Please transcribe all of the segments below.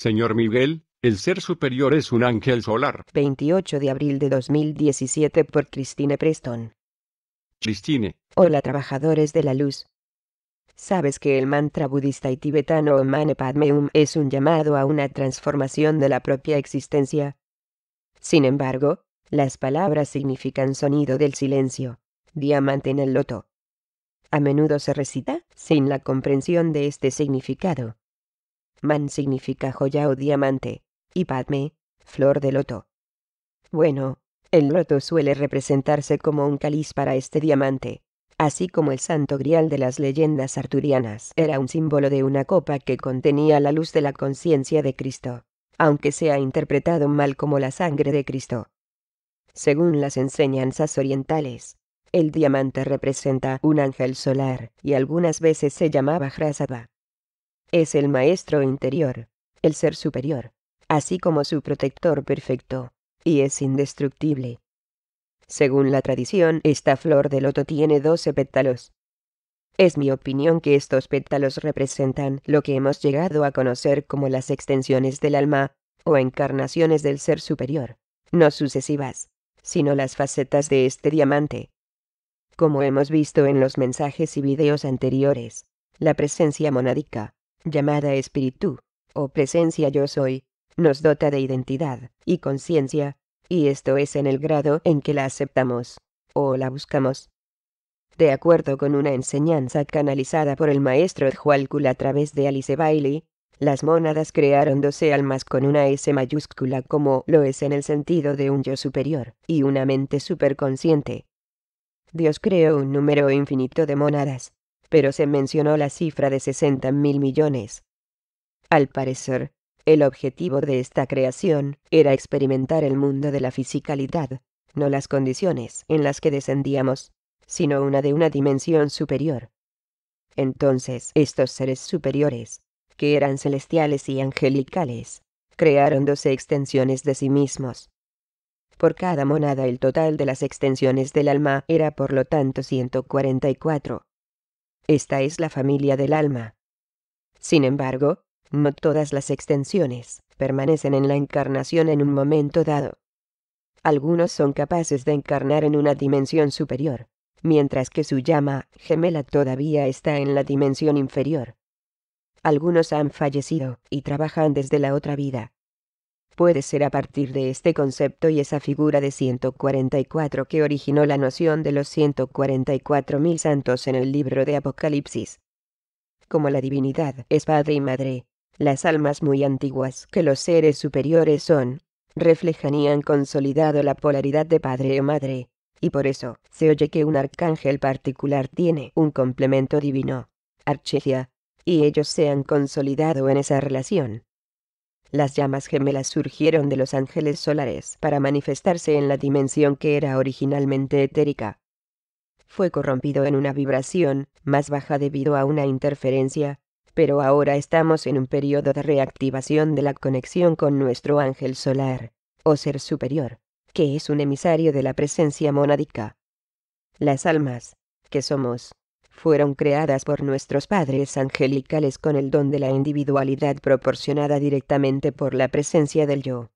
Señor Miguel, el ser superior es un ángel solar. 28 de abril de 2017 por Christine Preston. Christine, Hola trabajadores de la luz. ¿Sabes que el mantra budista y tibetano Om Mane Padme Hum es un llamado a una transformación de la propia existencia? Sin embargo, las palabras significan sonido del silencio, diamante en el loto. A menudo se recita sin la comprensión de este significado. Man significa joya o diamante, y Padme, flor de loto. Bueno, el loto suele representarse como un cáliz para este diamante, así como el santo grial de las leyendas arturianas era un símbolo de una copa que contenía la luz de la conciencia de Cristo, aunque sea interpretado mal como la sangre de Cristo. Según las enseñanzas orientales, el diamante representa un ángel solar y algunas veces se llamaba Hrasava. Es el maestro interior, el ser superior, así como su protector perfecto, y es indestructible. Según la tradición, esta flor de loto tiene doce pétalos. Es mi opinión que estos pétalos representan lo que hemos llegado a conocer como las extensiones del alma, o encarnaciones del ser superior, no sucesivas, sino las facetas de este diamante. Como hemos visto en los mensajes y videos anteriores, la presencia monádica, llamada espíritu, o presencia yo soy, nos dota de identidad y conciencia, y esto es en el grado en que la aceptamos, o la buscamos. De acuerdo con una enseñanza canalizada por el maestro Hualkul a través de Alice Bailey, las mónadas crearon doce almas con una S mayúscula como lo es en el sentido de un yo superior y una mente superconsciente. Dios creó un número infinito de mónadas, pero se mencionó la cifra de 60 mil millones. Al parecer, el objetivo de esta creación era experimentar el mundo de la fisicalidad, no las condiciones en las que descendíamos, sino una de una dimensión superior. Entonces, estos seres superiores, que eran celestiales y angelicales, crearon doce extensiones de sí mismos. Por cada monada el total de las extensiones del alma era por lo tanto 144. Esta es la familia del alma. Sin embargo, no todas las extensiones permanecen en la encarnación en un momento dado. Algunos son capaces de encarnar en una dimensión superior, mientras que su llama gemela todavía está en la dimensión inferior. Algunos han fallecido y trabajan desde la otra vida. Puede ser a partir de este concepto y esa figura de 144 que originó la noción de los 144.000 santos en el libro de Apocalipsis. Como la divinidad es padre y madre, las almas muy antiguas que los seres superiores son, reflejan y han consolidado la polaridad de padre o madre, y por eso se oye que un arcángel particular tiene un complemento divino, archegia, y ellos se han consolidado en esa relación. Las llamas gemelas surgieron de los ángeles solares para manifestarse en la dimensión que era originalmente etérica. Fue corrompido en una vibración más baja debido a una interferencia, pero ahora estamos en un periodo de reactivación de la conexión con nuestro ángel solar, o ser superior, que es un emisario de la presencia monádica. Las almas, que somos, fueron creadas por nuestros padres angelicales con el don de la individualidad proporcionada directamente por la presencia del yo.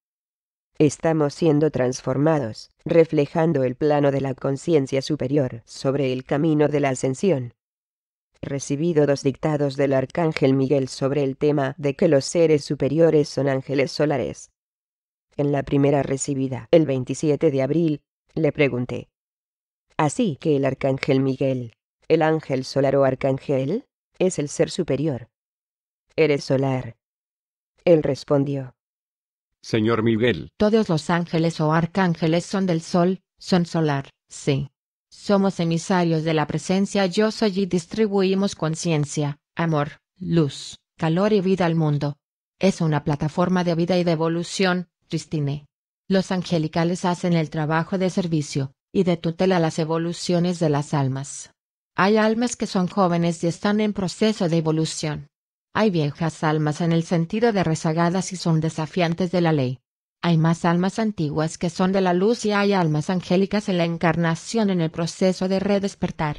Estamos siendo transformados, reflejando el plano de la conciencia superior sobre el camino de la ascensión. Recibido dos dictados del arcángel Miguel sobre el tema de que los seres superiores son ángeles solares. En la primera recibida, el 27 de abril, le pregunté. Así que el arcángel Miguel, el ángel solar o arcángel, es el ser superior. Eres solar. Él respondió. Señor Miguel, Todos los ángeles o arcángeles son del sol, son solar, sí. Somos emisarios de la presencia yo soy y distribuimos conciencia, amor, luz, calor y vida al mundo. Es una plataforma de vida y de evolución, Christine. Los angelicales hacen el trabajo de servicio, y de tutela las evoluciones de las almas. Hay almas que son jóvenes y están en proceso de evolución. Hay viejas almas en el sentido de rezagadas y son desafiantes de la ley. Hay más almas antiguas que son de la luz y hay almas angélicas en la encarnación en el proceso de redespertar.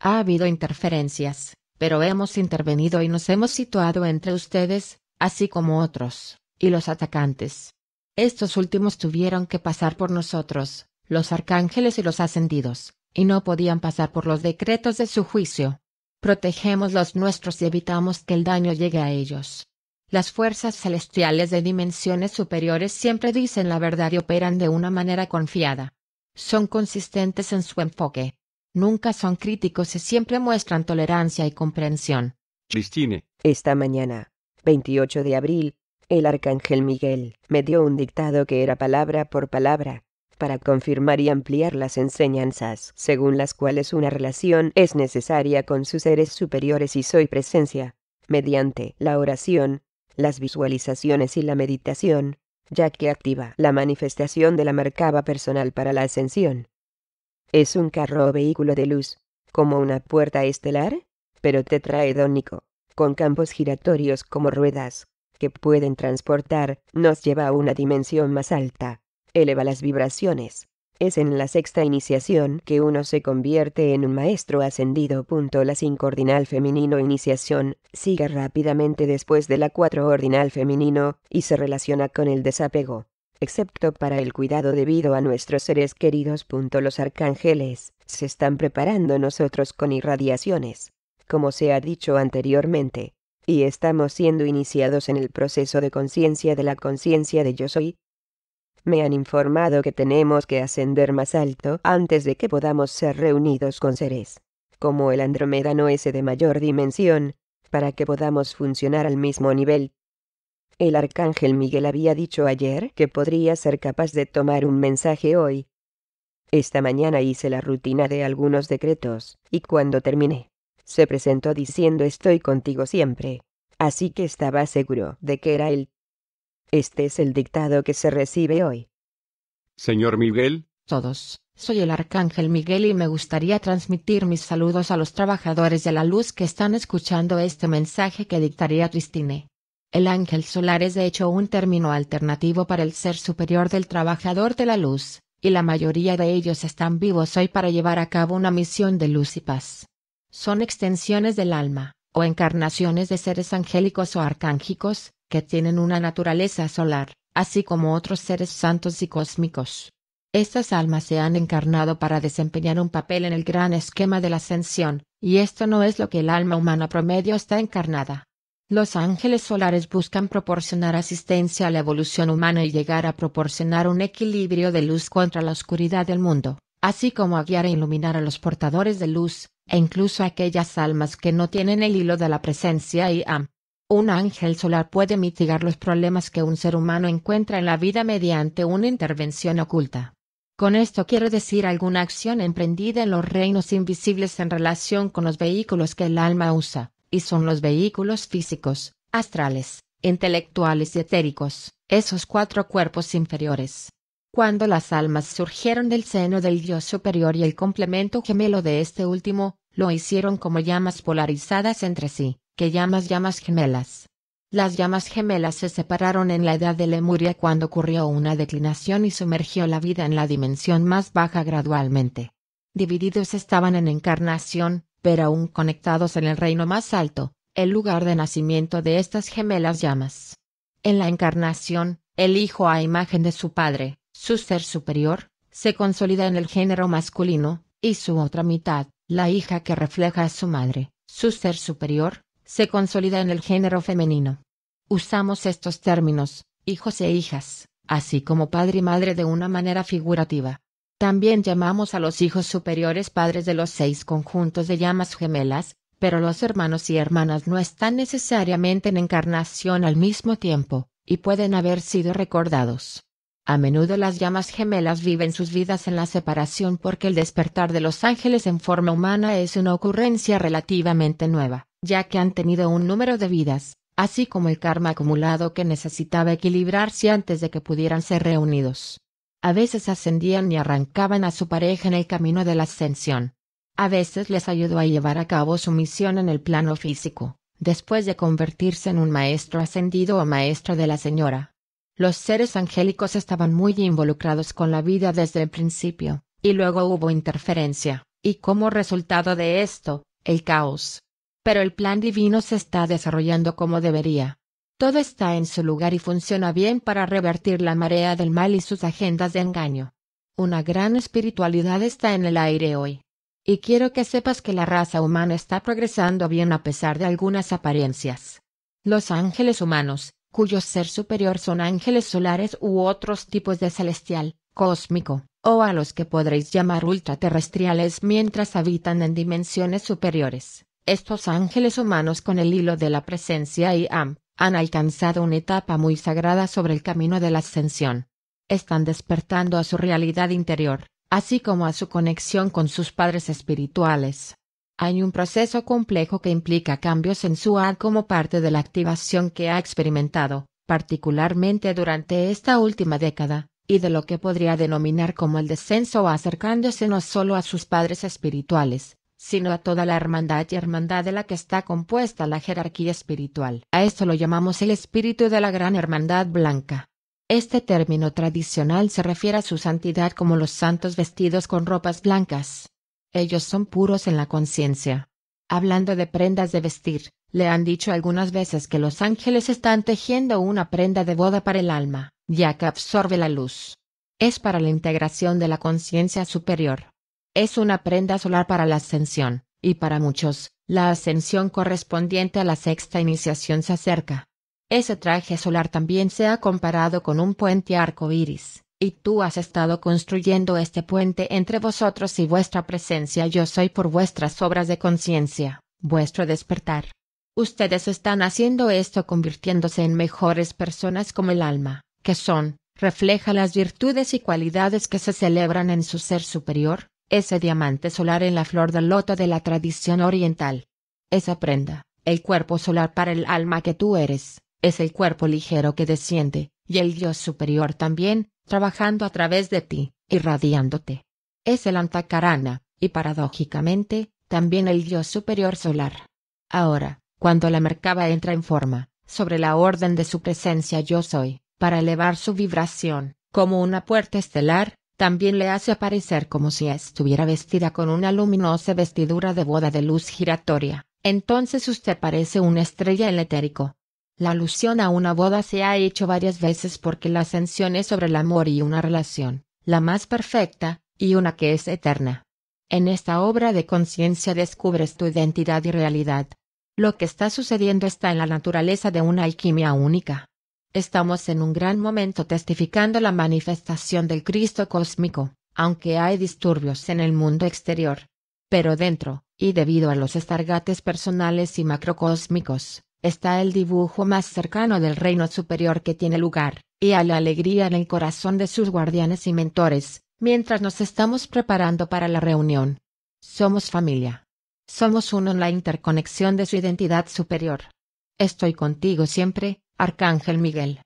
Ha habido interferencias, pero hemos intervenido y nos hemos situado entre ustedes, así como otros, y los atacantes. Estos últimos tuvieron que pasar por nosotros, los arcángeles y los ascendidos, y no podían pasar por los decretos de su juicio. Protegemos los nuestros y evitamos que el daño llegue a ellos. Las fuerzas celestiales de dimensiones superiores siempre dicen la verdad y operan de una manera confiada. Son consistentes en su enfoque. Nunca son críticos y siempre muestran tolerancia y comprensión. Christine, Esta mañana, 28 de abril, el arcángel Miguel me dio un dictado que era palabra por palabra, para confirmar y ampliar las enseñanzas según las cuales una relación es necesaria con sus seres superiores y soy presencia, mediante la oración, las visualizaciones y la meditación, ya que activa la manifestación de la merkaba personal para la ascensión. Es un carro o vehículo de luz, como una puerta estelar, pero tetraedónico, con campos giratorios como ruedas, que pueden transportar, nos lleva a una dimensión más alta, eleva las vibraciones. Es en la sexta iniciación que uno se convierte en un maestro ascendido. La 5 ordinal femenino iniciación sigue rápidamente después de la 4 ordinal femenino y se relaciona con el desapego, excepto para el cuidado debido a nuestros seres queridos. Los arcángeles se están preparando nosotros con irradiaciones, como se ha dicho anteriormente, y estamos siendo iniciados en el proceso de conciencia de la conciencia de yo soy, me han informado que tenemos que ascender más alto antes de que podamos ser reunidos con seres, como el andromedano ese de mayor dimensión, para que podamos funcionar al mismo nivel. El arcángel Miguel había dicho ayer que podría ser capaz de tomar un mensaje hoy. Esta mañana hice la rutina de algunos decretos, y cuando terminé, se presentó diciendo estoy contigo siempre. Así que estaba seguro de que era él. Este es el dictado que se recibe hoy. señor Miguel, Todos, soy el Arcángel Miguel y me gustaría transmitir mis saludos a los trabajadores de la luz que están escuchando este mensaje que dictaría Christine. El ángel solar es de hecho un término alternativo para el ser superior del trabajador de la luz, y la mayoría de ellos están vivos hoy para llevar a cabo una misión de luz y paz. Son extensiones del alma, o encarnaciones de seres angélicos o arcángicos, que tienen una naturaleza solar, así como otros seres santos y cósmicos. Estas almas se han encarnado para desempeñar un papel en el gran esquema de la ascensión, y esto no es lo que el alma humana promedio está encarnada. Los ángeles solares buscan proporcionar asistencia a la evolución humana y llegar a proporcionar un equilibrio de luz contra la oscuridad del mundo, así como a guiar e iluminar a los portadores de luz, e incluso a aquellas almas que no tienen el hilo de la presencia y am. Un ángel solar puede mitigar los problemas que un ser humano encuentra en la vida mediante una intervención oculta. Con esto quiero decir alguna acción emprendida en los reinos invisibles en relación con los vehículos que el alma usa, y son los vehículos físicos, astrales, intelectuales y etéricos, esos cuatro cuerpos inferiores. Cuando las almas surgieron del seno del Dios superior y el complemento gemelo de este último, lo hicieron como llamas polarizadas entre sí, que llamas llamas gemelas. Las llamas gemelas se separaron en la edad de Lemuria cuando ocurrió una declinación y sumergió la vida en la dimensión más baja gradualmente. Divididos estaban en encarnación, pero aún conectados en el reino más alto, el lugar de nacimiento de estas gemelas llamas. En la encarnación, el hijo a imagen de su padre, su ser superior, se consolida en el género masculino, y su otra mitad, la hija que refleja a su madre, su ser superior, se consolida en el género femenino. Usamos estos términos, hijos e hijas, así como padre y madre de una manera figurativa. También llamamos a los hijos superiores padres de los seis conjuntos de llamas gemelas, pero los hermanos y hermanas no están necesariamente en encarnación al mismo tiempo, y pueden haber sido recordados. A menudo las llamas gemelas viven sus vidas en la separación porque el despertar de los ángeles en forma humana es una ocurrencia relativamente nueva, ya que han tenido un número de vidas, así como el karma acumulado que necesitaba equilibrarse antes de que pudieran ser reunidos. A veces ascendían y arrancaban a su pareja en el camino de la ascensión. A veces les ayudó a llevar a cabo su misión en el plano físico, después de convertirse en un maestro ascendido o maestra de la señora. Los seres angélicos estaban muy involucrados con la vida desde el principio, y luego hubo interferencia, y como resultado de esto, el caos. Pero el plan divino se está desarrollando como debería. Todo está en su lugar y funciona bien para revertir la marea del mal y sus agendas de engaño. Una gran espiritualidad está en el aire hoy. Y quiero que sepas que la raza humana está progresando bien a pesar de algunas apariencias. Los ángeles humanos, cuyo ser superior son ángeles solares u otros tipos de celestial, cósmico, o a los que podréis llamar ultraterrestriales mientras habitan en dimensiones superiores. Estos ángeles humanos con el hilo de la presencia y am, han alcanzado una etapa muy sagrada sobre el camino de la ascensión. Están despertando a su realidad interior, así como a su conexión con sus padres espirituales. Hay un proceso complejo que implica cambios en su ad como parte de la activación que ha experimentado, particularmente durante esta última década, y de lo que podría denominar como el descenso acercándose no solo a sus padres espirituales, sino a toda la hermandad y hermandad de la que está compuesta la jerarquía espiritual. A esto lo llamamos el espíritu de la gran hermandad blanca. Este término tradicional se refiere a su santidad como los santos vestidos con ropas blancas. Ellos son puros en la conciencia. Hablando de prendas de vestir, le han dicho algunas veces que los ángeles están tejiendo una prenda de boda para el alma, ya que absorbe la luz. Es para la integración de la conciencia superior. Es una prenda solar para la ascensión, y para muchos, la ascensión correspondiente a la sexta iniciación se acerca. Ese traje solar también se ha comparado con un puente arco iris, y tú has estado construyendo este puente entre vosotros y vuestra presencia yo soy por vuestras obras de conciencia, vuestro despertar. Ustedes están haciendo esto convirtiéndose en mejores personas como el alma, que son, refleja las virtudes y cualidades que se celebran en su ser superior, ese diamante solar en la flor del loto de la tradición oriental. Esa prenda, el cuerpo solar para el alma que tú eres, es el cuerpo ligero que desciende, y el Dios superior también, trabajando a través de ti, irradiándote. Es el antakarana, y paradójicamente, también el Dios superior solar. Ahora, cuando la Merkaba entra en forma, sobre la orden de su presencia yo soy, para elevar su vibración, como una puerta estelar, también le hace aparecer como si estuviera vestida con una luminosa vestidura de boda de luz giratoria. Entonces usted parece una estrella en etérico. La alusión a una boda se ha hecho varias veces porque la ascensión es sobre el amor y una relación, la más perfecta, y una que es eterna. En esta obra de conciencia descubres tu identidad y realidad. Lo que está sucediendo está en la naturaleza de una alquimia única. Estamos en un gran momento testificando la manifestación del Cristo cósmico, aunque hay disturbios en el mundo exterior. Pero dentro, y debido a los estargates personales y macrocósmicos, está el dibujo más cercano del reino superior que tiene lugar, y a la alegría en el corazón de sus guardianes y mentores, mientras nos estamos preparando para la reunión. Somos familia. Somos uno en la interconexión de su identidad superior. Estoy contigo siempre, Arcángel Miguel.